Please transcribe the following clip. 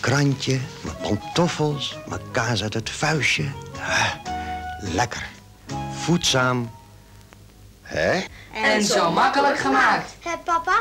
krantje, mijn pantoffels, mijn kaas uit het vuistje. Ah, lekker. Voedzaam. Hè? En zo makkelijk gemaakt. Hé, papa,